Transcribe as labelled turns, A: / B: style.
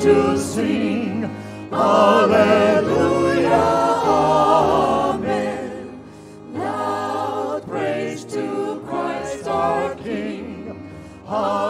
A: to sing Alleluia, Amen. Loud praise to Christ our King. Alleluia.